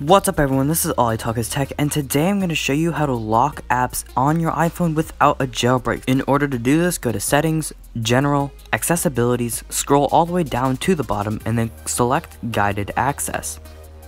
What's up everyone, this is All I Talk Is Tech and today I'm going to show you how to lock apps on your iPhone without a jailbreak. In order to do this, go to settings, general, accessibilities, scroll all the way down to the bottom and then select guided access.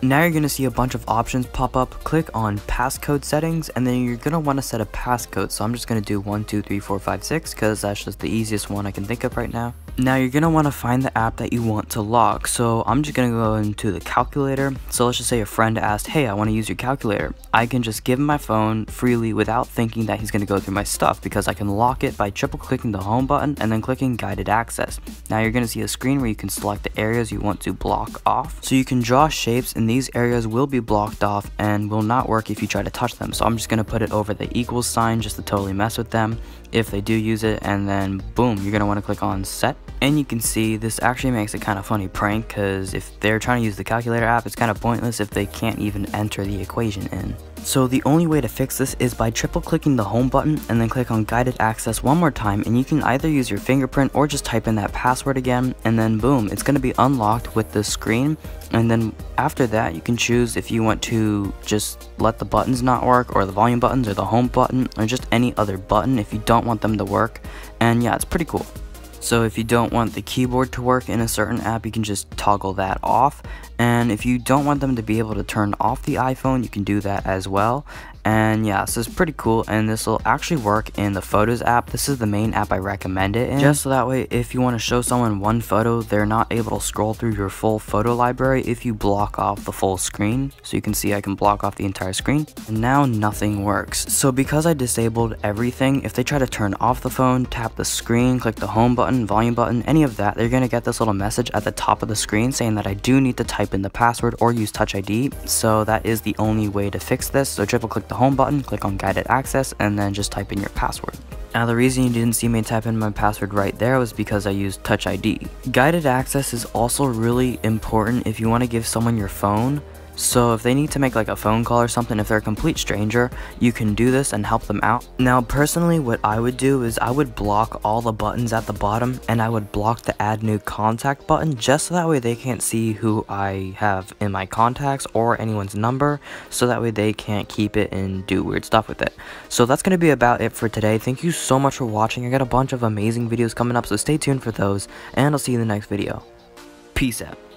Now you're going to see a bunch of options pop up, click on passcode settings, and then you're going to want to set a passcode. So I'm just going to do 123456 because that's just the easiest one I can think of right now. Now you're going to want to find the app that you want to lock. So I'm just going to go into the calculator. So let's just say a friend asked, hey, I want to use your calculator. I can just give him my phone freely without thinking that he's going to go through my stuff because I can lock it by triple clicking the home button and then clicking guided access. Now you're going to see a screen where you can select the areas you want to block off. So you can draw shapes and these areas will be blocked off and will not work if you try to touch them. So I'm just going to put it over the equals sign just to totally mess with them if they do use it and then boom you're going to want to click on set and you can see this actually makes a kind of funny prank because if they're trying to use the calculator app it's kind of pointless if they can't even enter the equation in. So the only way to fix this is by triple clicking the home button and then click on guided access one more time and you can either use your fingerprint or just type in that password again and then boom it's going to be unlocked with the screen. And then after that you can choose if you want to just let the buttons not work or the volume buttons or the home button or just any other button if you don't want them to work. And yeah it's pretty cool so if you don't want the keyboard to work in a certain app, you can just toggle that off. And if you don't want them to be able to turn off the iPhone, you can do that as well. And yeah so it's pretty cool and this will actually work in the photos app. This is the main app i recommend it in. Just so that way if you want to show someone one photo they're not able to scroll through your full photo library if you block off the full screen. So you can see i can block off the entire screen. And now nothing works. So because i disabled everything if they try to turn off the phone tap the screen click the home button volume button any of that they're going to get this little message at the top of the screen saying that i do need to type in the password or use touch id so that is the only way to fix this so triple click the home button, click on guided access, and then just type in your password. Now the reason you didn't see me type in my password right there was because I used Touch ID. Guided access is also really important if you want to give someone your phone so if they need to make like a phone call or something, if they're a complete stranger, you can do this and help them out. Now personally, what I would do is I would block all the buttons at the bottom and I would block the add new contact button just so that way they can't see who I have in my contacts or anyone's number so that way they can't keep it and do weird stuff with it. So that's going to be about it for today. Thank you so much for watching. I got a bunch of amazing videos coming up so stay tuned for those and I'll see you in the next video. Peace out.